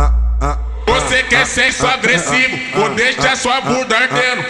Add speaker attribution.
Speaker 1: Ah, ah, Você quer sexo agressivo, ah, vou deixar sua bunda ardendo.